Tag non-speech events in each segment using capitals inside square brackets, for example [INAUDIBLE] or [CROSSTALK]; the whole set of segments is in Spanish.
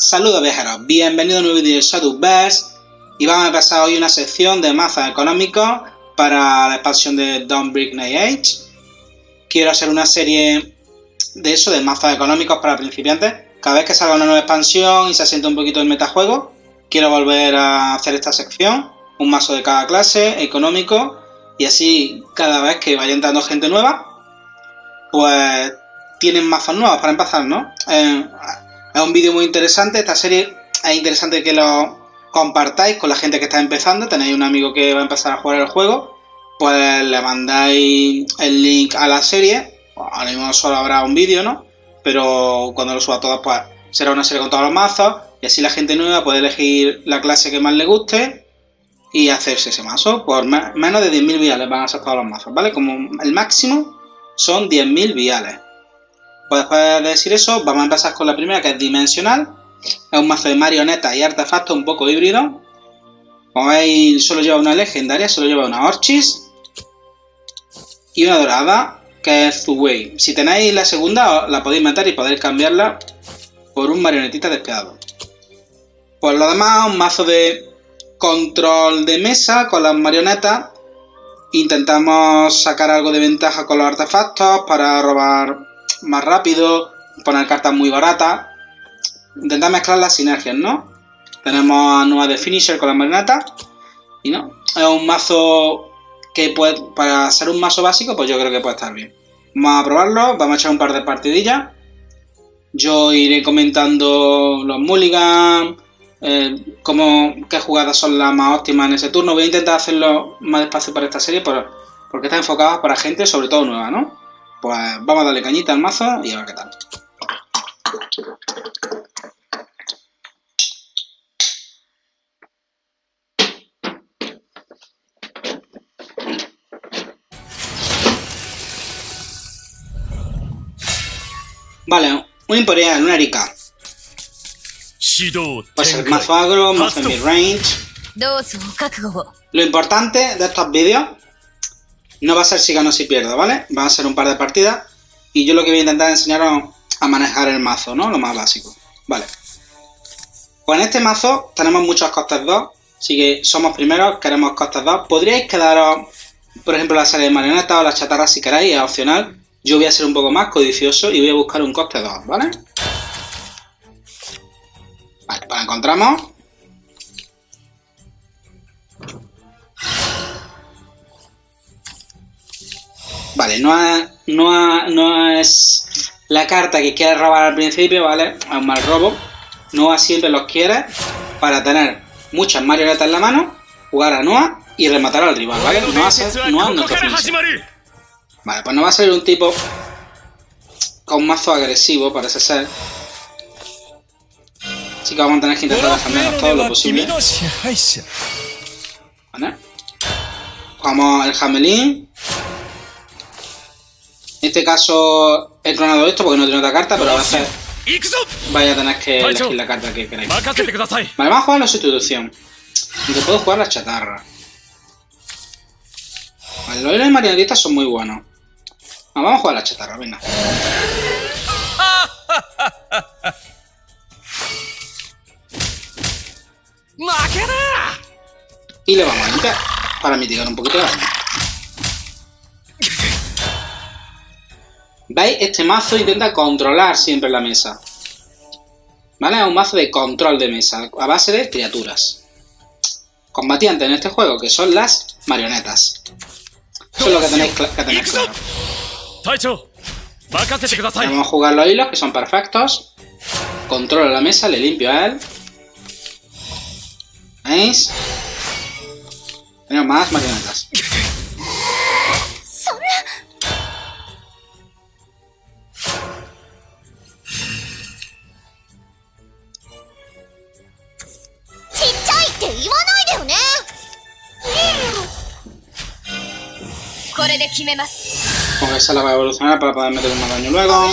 Saludos viajeros, bienvenidos a un nuevo vídeo de Shadowverse y vamos a empezar hoy una sección de mazos económicos para la expansión de Don't Break Night Age. Quiero hacer una serie de eso, de mazos económicos para principiantes. Cada vez que salga una nueva expansión y se asienta un poquito el metajuego, quiero volver a hacer esta sección. Un mazo de cada clase, económico, y así cada vez que vaya entrando gente nueva, pues tienen mazos nuevos para empezar, ¿no? Eh, es un vídeo muy interesante, esta serie es interesante que lo compartáis con la gente que está empezando, tenéis un amigo que va a empezar a jugar el juego, pues le mandáis el link a la serie, ahora mismo solo habrá un vídeo, ¿no? Pero cuando lo suba todo, pues será una serie con todos los mazos, y así la gente nueva puede elegir la clase que más le guste y hacerse ese mazo. Por menos de 10.000 viales van a ser todos los mazos, ¿vale? Como el máximo son 10.000 viales. Pues después de decir eso, vamos a empezar con la primera, que es dimensional. Es un mazo de marionetas y artefactos un poco híbrido. Como veis, solo lleva una legendaria, solo lleva una Orchis. Y una dorada, que es Zuwei. Si tenéis la segunda, la podéis meter y podéis cambiarla por un marionetita despiadado. Por lo demás, un mazo de control de mesa con las marionetas. Intentamos sacar algo de ventaja con los artefactos para robar más rápido, poner cartas muy baratas. Intentar mezclar las sinergias, ¿no? Tenemos a Nueva de Finisher con la marioneta. Y no, es un mazo que puede, para ser un mazo básico, pues yo creo que puede estar bien. Vamos a probarlo, vamos a echar un par de partidillas. Yo iré comentando los mulligans, eh, cómo, qué jugadas son las más óptimas en ese turno. Voy a intentar hacerlo más despacio para esta serie porque está enfocada para gente, sobre todo nueva, ¿no? Pues vamos a darle cañita al mazo y a ver qué tal. Vale, un Imperial, una Erika. Pues el mazo agro, mazo mid-range. Lo importante de estos vídeos no va a ser si gano o si pierdo, ¿vale? Va a ser un par de partidas y yo lo que voy a intentar enseñaros a manejar el mazo, ¿no? Lo más básico. Vale. Pues en este mazo tenemos muchos costes 2, así que somos primeros, queremos costes 2. Podríais quedaros, por ejemplo, la serie de marionetas o la chatarra si queréis, es opcional. Yo voy a ser un poco más codicioso y voy a buscar un coste 2, ¿vale? Vale, pues encontramos Vale, no, es la carta que quieres robar al principio, ¿vale? Es un mal robo. Noah siempre los quiere para tener muchas marionetas en la mano, jugar a Noah y rematar al rival, ¿vale? No va a ser Noah nuestro Vale, pues no va a ser un tipo con mazo agresivo, parece ser. Así que vamos a tener que intentar defendernos todo lo posible. ¿Vale? Jugamos el Jamelin. En este caso he clonado esto porque no tiene otra carta, pero a veces vaya a tener que elegir la carta que queráis. Vale, vamos a jugar la sustitución. Aunque puedo jugar la chatarra. Vale, los héroes marionetistas son muy buenos. vamos a jugar la chatarra, venga. Y le vamos a limpiar para mitigar un poquito de daño. ¿Veis? Este mazo intenta controlar siempre la mesa. ¿Vale? Es un mazo de control de mesa, a base de criaturas. Combatientes en este juego, que son las marionetas. Eso es lo que tenéis que tener claro. Vamos a jugar los hilos, que son perfectos. Controlo la mesa, le limpio a él. ¿Veis? Tenemos más marionetas. Con esa la va a evolucionar para poder meter un daño luego.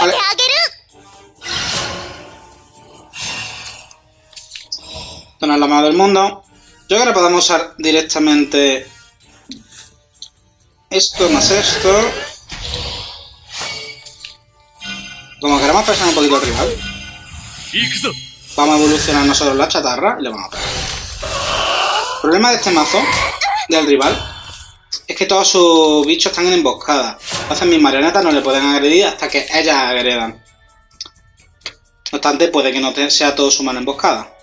Vale. Esto no es la más del mundo. Yo creo que podemos usar directamente esto más esto. Como queremos presionar un poquito al rival. Vamos a evolucionar nosotros la chatarra y le vamos a pegar. El problema de este mazo, del rival, es que todos sus bichos están en emboscada. Entonces mis marionetas no le pueden agredir hasta que ellas agredan. No obstante, puede que no sea todo su mano emboscada.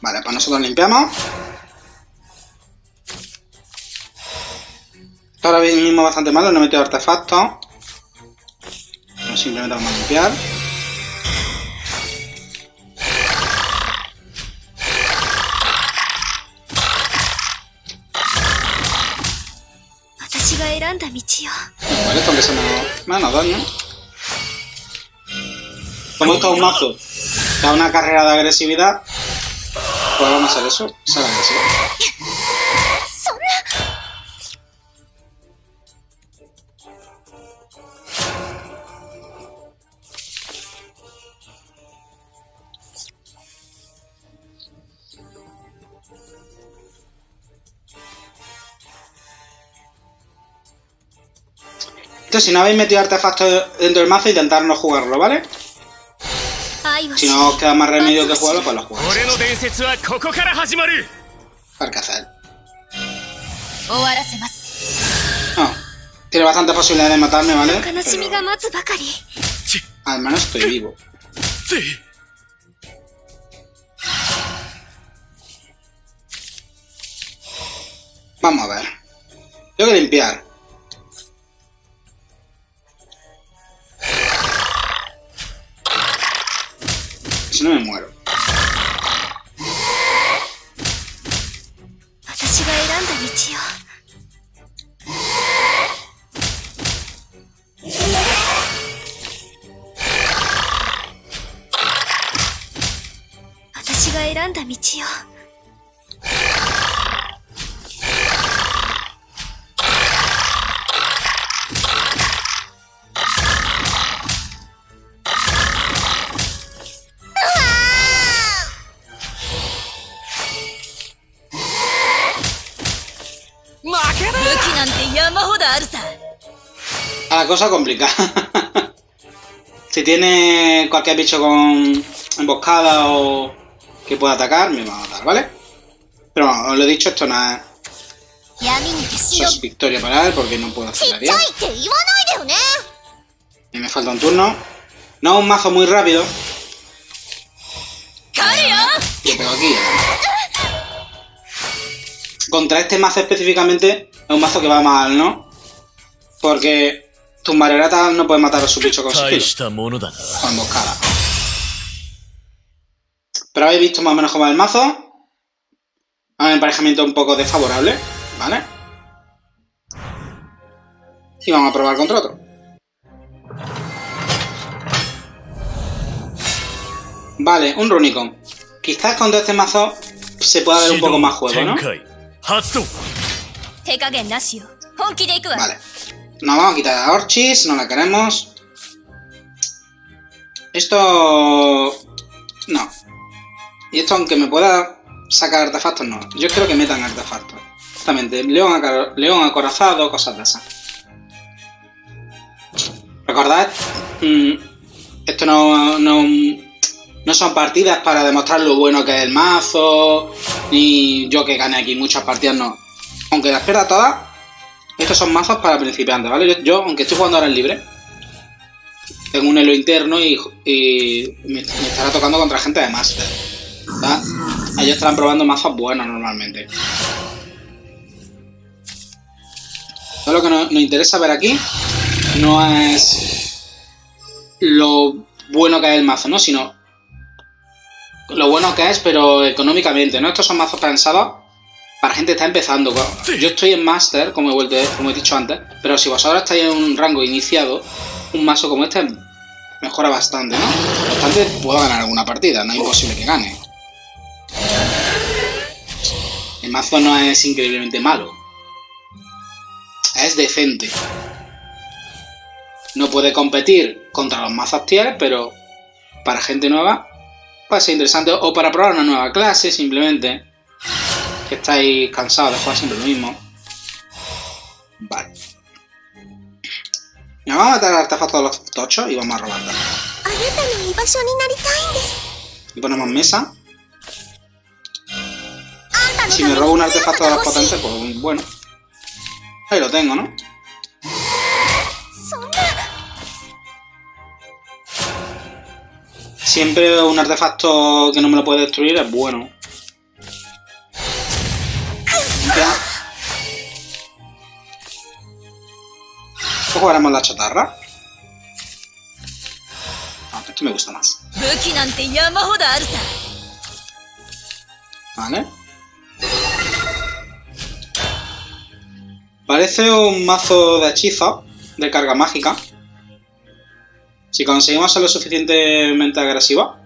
Vale, pues nosotros limpiamos. Ahora mismo bastante malo, no he metido artefactos. Simplemente vamos a limpiar. Vale, esto aunque se me van daño. Como esto es un mazo da una carrera de agresividad, pues vamos a hacer eso, esa agresividad. Entonces, si no habéis metido artefactos dentro del mazo, intentar no jugarlo, ¿vale? Si no os queda más remedio que jugarlo, pues lo jugáis. Alcazar. No. Ah, tiene bastantes posibilidades de matarme, ¿vale? Al menos estoy vivo. Vamos a ver. Tengo que limpiar. 死ぬよ、燃えろ私が選んだ道よ私が選んだ道よ cosa complicada. [LAUGHS] si tiene cualquier bicho con emboscada o que pueda atacar, me va a matar, ¿vale? Pero bueno, os lo he dicho, esto no es... Victoria para él porque no puedo hacer la Y me falta un turno. No, un mazo muy rápido. Yo pego aquí. Contra este mazo específicamente es un mazo que va mal, ¿no? Porque tus no pueden matar a su bicho con sigilo. O emboscada. Pero habéis visto más o menos cómo va el mazo. A un emparejamiento un poco desfavorable, ¿vale? Y vamos a probar contra otro. Vale, un Runicon. Quizás con este mazo se pueda ver un poco más juego, ¿no? Vale. Nos vamos a quitar a Orchis, no la queremos. Esto... No. Y esto, aunque me pueda sacar artefactos, no. Yo quiero que metan artefactos. Justamente, león, león acorazado, cosas de esas. Recordad, mm, esto no, no, no son partidas para demostrar lo bueno que es el mazo, ni yo que gane aquí muchas partidas, no. Aunque las pierda todas, estos son mazos para principiantes, ¿vale? Yo, aunque estoy jugando ahora en libre, tengo un elo interno y, me, estará tocando contra gente de Master. ¿va? Ellos estarán probando mazos buenos normalmente. Todo lo que nos, nos interesa ver aquí no es lo bueno que es el mazo, ¿no? Sino lo bueno que es, pero económicamente, ¿no? Estos son mazos pensados para gente que está empezando. Yo estoy en Master, como he, vuelto, como he dicho antes, pero si vosotros estáis en un rango iniciado, un mazo como este mejora bastante, ¿no? Obstante, puedo ganar alguna partida, no es imposible que gane. El mazo no es increíblemente malo. Es decente. No puede competir contra los mazos tier, pero para gente nueva puede ser interesante. O para probar una nueva clase, simplemente que estáis cansados de jugar siempre lo mismo. Vale. Nos vamos a matar el artefacto de los tochos y vamos a robar Y ponemos mesa. Si me robo un artefacto de los potentes, pues bueno. Ahí lo tengo, ¿no? Siempre un artefacto que no me lo puede destruir es bueno. Cogeremos la chatarra. Ah, esto me gusta más. Vale. Parece un mazo de hechizo, de carga mágica. Si conseguimos ser lo suficientemente agresiva,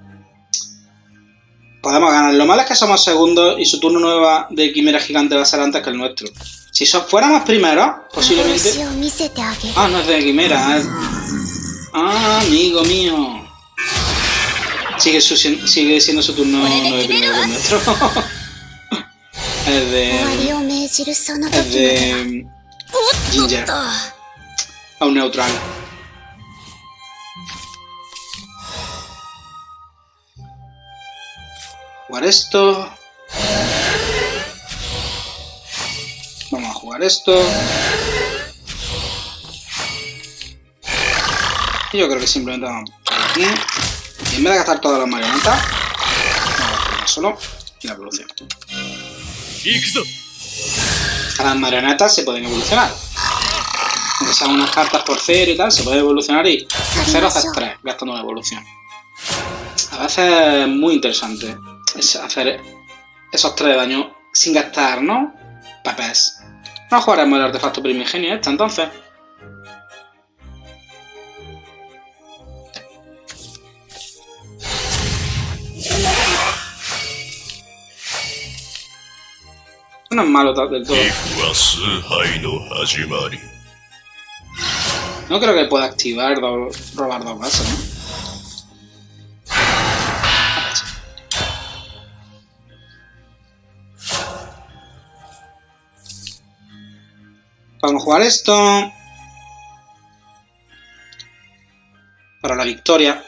podemos ganar. Lo malo es que somos segundos y su turno nueva de Quimera Gigante va a ser antes que el nuestro. Si fuéramos primeros, posiblemente... Ah, no es de Quimera. Es... Ah, amigo mío. Sigue, su, sigue siendo su turno 9 primero que nuestro. [LAUGHS] es de... Es de... Ginger. A un neutral. Jugar esto... esto. Y yo creo que simplemente vamos a aquí. En vez de gastar todas las marionetas, vamos a una solo la evolución. Las marionetas se pueden evolucionar. Aunque sean unas cartas por cero y tal, se puede evolucionar y cero haces tres gastando una evolución. A veces es muy interesante es hacer esos tres de daño sin gastar, ¿no? Papás. No jugaremos el artefacto primigenio este entonces. No es malo del todo. No creo que pueda activar robar dos vasos, ¿no? jugar esto. Para la victoria.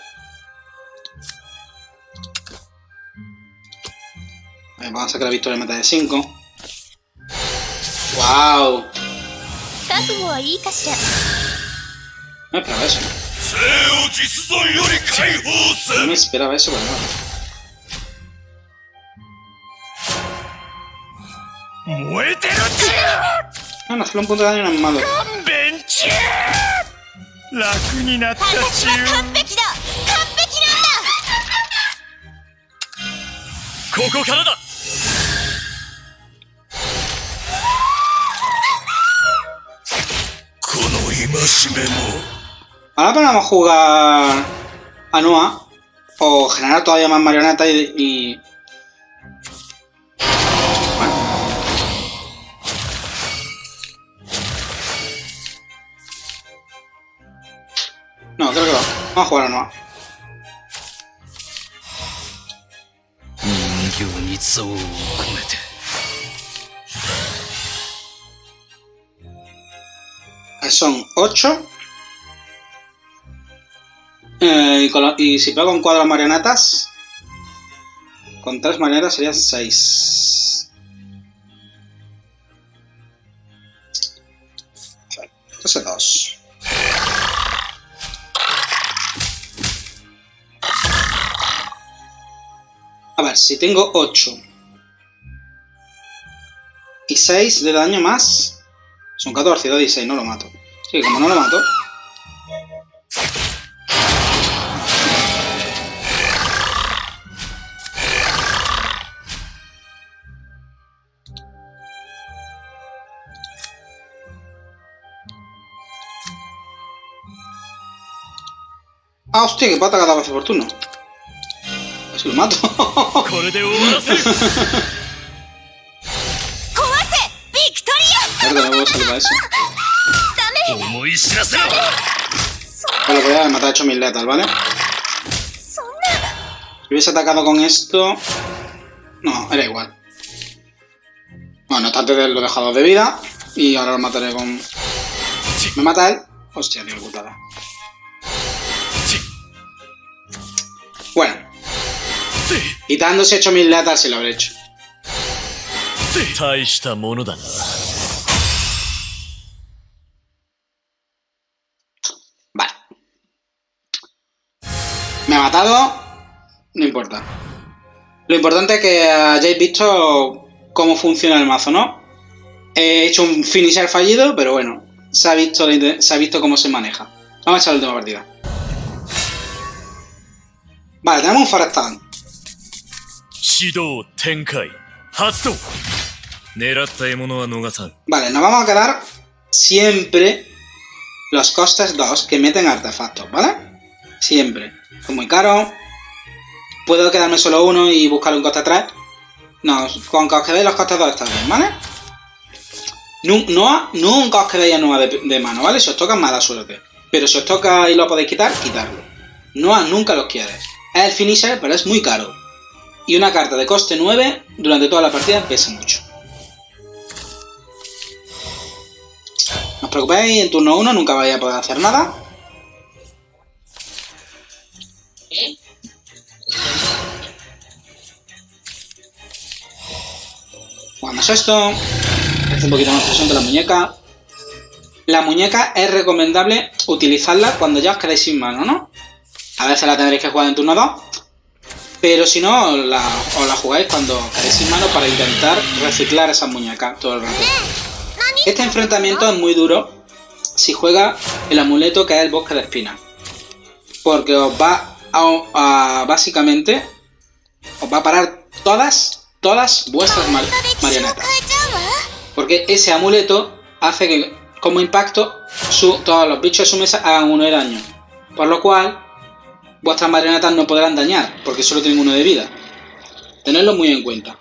Ahí, vamos a sacar la victoria en meta de 5. ¡Wow! No esperaba eso. No me esperaba eso, pero no. 燃え no, no, solo un punto de daño. Ahora podemos jugar a Noah o generar todavía más marionetas y, y jugar o no? Son 8. Eh, y, y, si pego con cuadro marionetas, con tres marionetas serían 6. Si tengo 8 y 6 de daño más, son 14, 2 y 6, no lo mato. Sí, como no lo mato. Ah, hostia, que atacar dos veces por turno. Casi lo mato. Ahora eso. Bueno, voy a matar a 8000 letal, ¿vale? Si hubiese atacado con esto... No, era igual. Bueno, antes de lo he dejado de vida. Y ahora lo mataré con... ¿Me mata él? Hostia, tío, putada. Bueno. Quitándose 8000 latas si lo habré hecho. Vale. Me ha matado. No importa. Lo importante es que hayáis visto cómo funciona el mazo, ¿no? He hecho un finisher fallido, pero bueno, se ha visto, se ha visto cómo se maneja. Vamos a echar la última partida. Vale, tenemos un Vale, nos vamos a quedar siempre los costes 2 que meten artefactos, ¿vale? Siempre. Es muy caro. Puedo quedarme solo uno y buscar un coste 3. No, con que os quedéis los costes 2 está bien, ¿vale? No, nunca os quedéis a 9 de, mano, ¿vale? Si os toca mala suerte. Pero si os toca y lo podéis quitar, quitarlo. No, nunca los quieres. Es el finisher, pero es muy caro. Y una carta de coste 9 durante toda la partida pesa mucho. No os preocupéis, en turno 1 nunca vais a poder hacer nada. Jugamos esto. Hace un poquito más presión que la muñeca. La muñeca es recomendable utilizarla cuando ya os quedáis sin mano, ¿no? A veces la tendréis que jugar en turno 2. Pero si no, os la jugáis cuando quedáis sin mano para intentar reciclar esas muñecas todo el rato. Este enfrentamiento es muy duro si juega el amuleto que es el bosque de espinas. Porque os va a, básicamente os va a parar todas, todas vuestras marionetas. Porque ese amuleto hace que como impacto todos los bichos de su mesa hagan uno de daño. Por lo cual vuestras marionetas no podrán dañar, porque solo tienen uno de vida. Tenedlo muy en cuenta.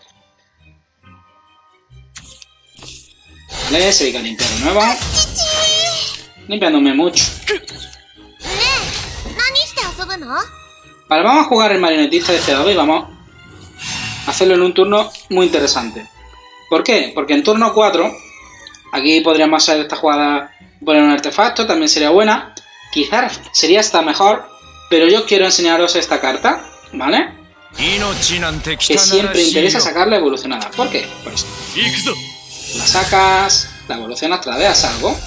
Vale, se dedica a limpiar de nuevo. Limpiándome mucho. Vale, vamos a jugar el marionetista de este lado y vamos a hacerlo en un turno muy interesante. ¿Por qué? Porque en turno 4, aquí podríamos hacer esta jugada, poner un artefacto, también sería buena. Quizás sería hasta mejor pero yo quiero enseñaros esta carta, ¿vale? Que siempre interesa sacarla evolucionada. ¿Por qué? Por esto. La sacas, la evolucionas, tradeas algo.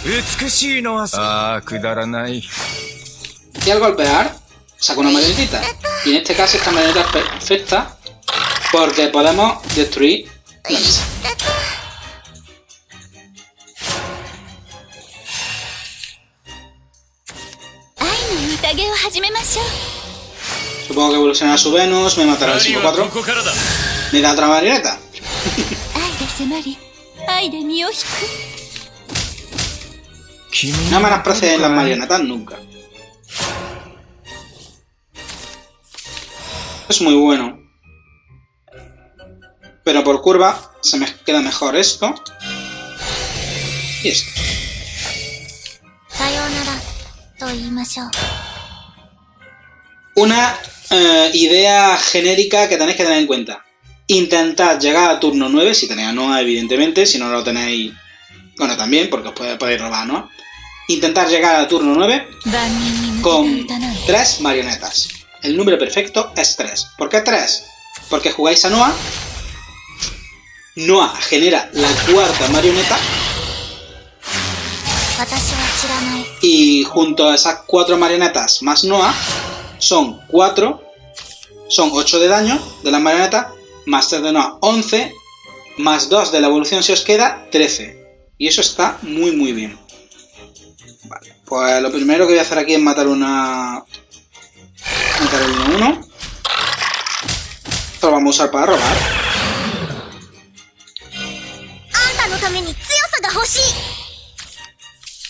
Y al golpear, saco una marionetita. Y en este caso esta marioneta es perfecta porque podemos destruir la mesa. Supongo que evoluciona su Venus, me matará el 5-4. Me da otra marioneta. No me las proceden las marionetas nunca. Es muy bueno. Pero por curva se me queda mejor esto. Y esto. Una eh, idea genérica que tenéis que tener en cuenta. Intentad llegar a turno 9, si tenéis a Noah, evidentemente, si no lo tenéis, bueno, también, porque os puede, podéis robar, ¿no? Intentar llegar a turno 9 con 3 marionetas. El número perfecto es 3. ¿Por qué 3? Porque jugáis a Noah. Noah genera la cuarta marioneta. Y junto a esas cuatro marionetas más Noah, son 4, son 8 de daño de la marioneta, más 3 de no 11, más 2 de la evolución si os queda 13. Y eso está muy muy bien. Vale, pues lo primero que voy a hacer aquí es matar una... Matar el 1-1. Esto lo vamos a usar para robar.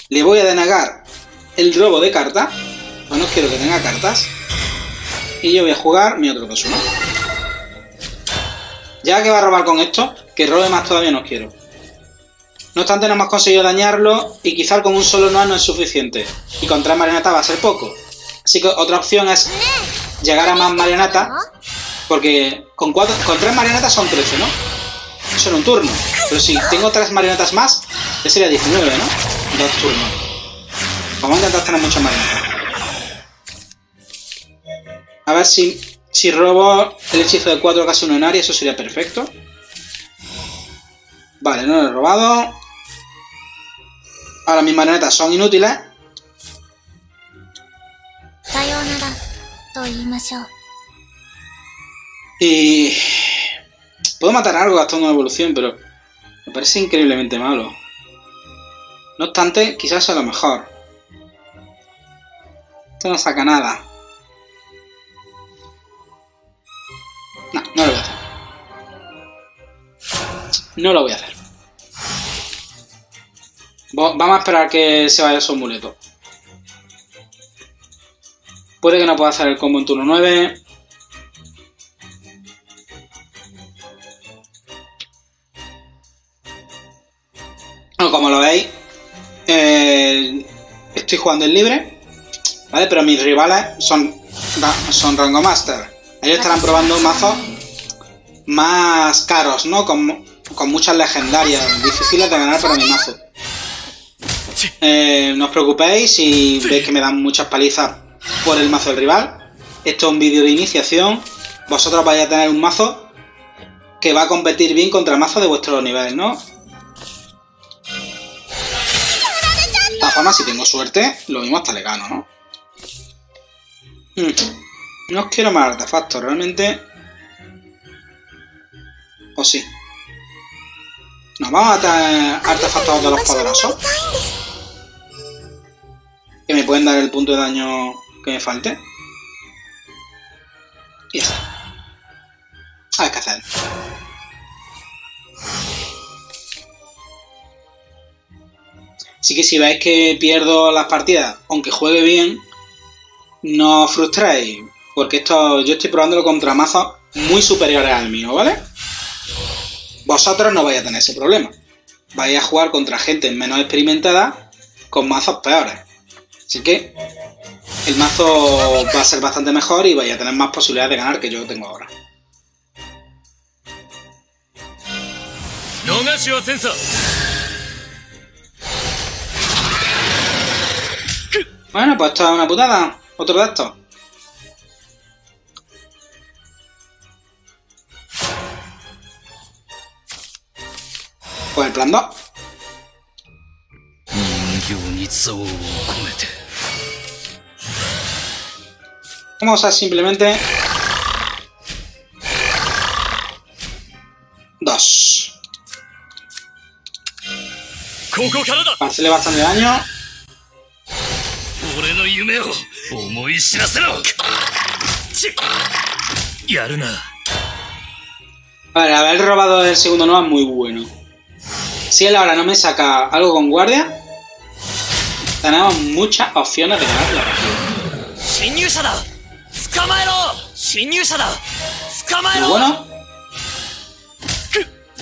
Le voy a denegar el robo de carta. No quiero que tenga cartas. Y yo voy a jugar mi otro 2-1. Ya que va a robar con esto, que robe más todavía no quiero. No obstante, no hemos conseguido dañarlo y quizá con un solo no no es suficiente. Y con tres marionetas va a ser poco. Así que otra opción es llegar a más marionetas Porque con, cuatro, con tres marionetas son 13, ¿no? Eso un turno. Pero si tengo tres marionetas más, ya sería 19, ¿no? Dos turnos. Vamos a intentar tener muchas marionetas. A ver si, si robo el hechizo de 4 casi 1 en área, eso sería perfecto. Vale, no lo he robado. Ahora mis marionetas son inútiles. Y... Puedo matar algo gastando una evolución, pero me parece increíblemente malo. No obstante, quizás sea lo mejor. Esto no saca nada. No, lo voy a hacer. No lo voy a hacer. Vamos a esperar que se vaya su amuleto. Puede que no pueda hacer el combo en turno 9. Bueno, como lo veis, eh, estoy jugando en libre, ¿vale? Pero mis rivales son, son rango master. Ellos estarán probando mazos más caros, ¿no? Con, con muchas legendarias, difíciles de ganar para mi mazo. Eh, no os preocupéis si veis que me dan muchas palizas por el mazo del rival. Esto es un vídeo de iniciación. Vosotros vais a tener un mazo que va a competir bien contra mazos de vuestro nivel, ¿no? De todas formas, si tengo suerte, lo mismo hasta le gano, ¿no? Hmm. No os quiero más artefactos, realmente. Sí. Nos vamos a tener artefactos de los poderosos. Que me pueden dar el punto de daño que me falte. Y ya está. Ver qué hacer. Así que si veis que pierdo las partidas, aunque juegue bien, no os frustréis. Porque esto yo estoy probándolo contra mazos muy superiores al mío, ¿vale? vosotros no vais a tener ese problema. Vais a jugar contra gente menos experimentada con mazos peores. Así que el mazo va a ser bastante mejor y vais a tener más posibilidades de ganar que yo tengo ahora. Bueno, pues esto es una putada. Otro de estos. Pues el plan 2. 人形に憎悪を込めて Vamos a usar simplemente... Dos. ここからだ Para hacerle bastante daño. 俺の夢を思い知らせろちやるな Vale, haber robado el segundo no es muy bueno. Si él ahora no me saca algo con guardia, tenemos muchas opciones de ganar la bueno.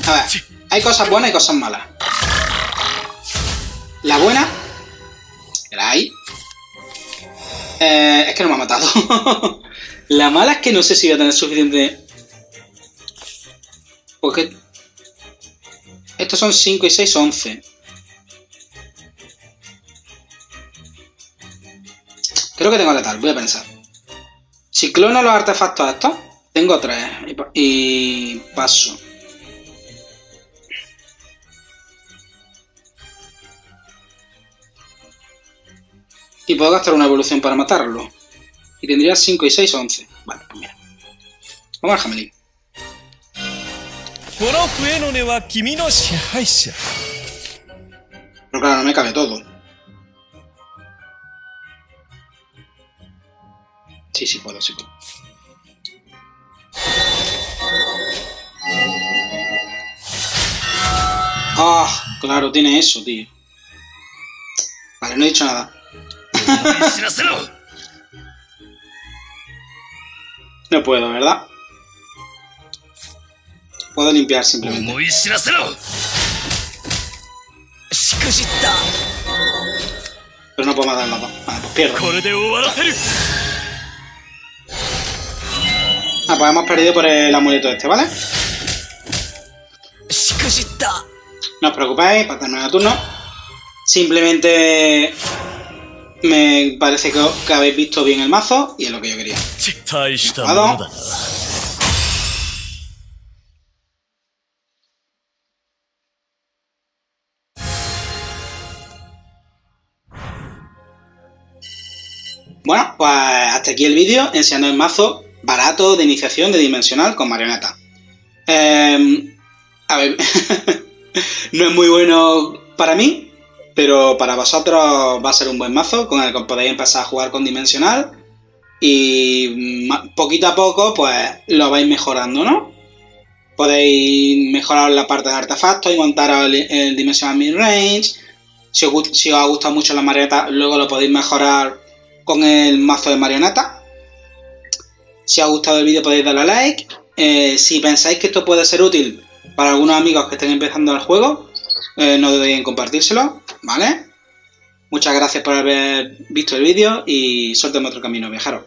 A ver, hay cosas buenas y cosas malas. La buena. La hay. Eh, es que no me ha matado. [LAUGHS] la mala es que no sé si voy a tener suficiente. Porque estos son 5 y 6, 11. Creo que tengo letal, voy a pensar. Si clono los artefactos estos, tengo 3 y, y paso. Y puedo gastar una evolución para matarlo. Y tendría 5 y 6, 11. Vale, pues mira. Vamos al jamelín この笛の音は君の支配者 Pero claro, no me cabe todo. Sí, sí puedo, sí puedo. Ah, claro, tiene eso, tío. Vale, no he dicho nada. [LAUGHS] 思い知らせろ No puedo, ¿verdad? Puedo limpiar simplemente. Pero no puedo matar al mapa. Vale, pues pierdo. Ah, pues hemos perdido por el amuleto este, ¿vale? No os preocupéis, pues para terminar turno. Simplemente me parece que, que, habéis visto bien el mazo y es lo que yo quería. Bueno, pues hasta aquí el vídeo enseñando el mazo barato de iniciación de dimensional con marioneta. Eh, a ver, [LAUGHS] no es muy bueno para mí, pero para vosotros va a ser un buen mazo con el que podéis empezar a jugar con dimensional y poquito a poco pues lo vais mejorando, ¿no? Podéis mejorar la parte de artefactos y montar el, dimensional mid-range. Si si os ha gustado mucho la marioneta, luego lo podéis mejorar con el mazo de marioneta. Si os ha gustado el vídeo podéis darle a like. Eh, si pensáis que esto puede ser útil para algunos amigos que estén empezando el juego, eh, no dudéis en compartírselo, ¿vale? Muchas gracias por haber visto el vídeo y suéltame otro camino, viajero.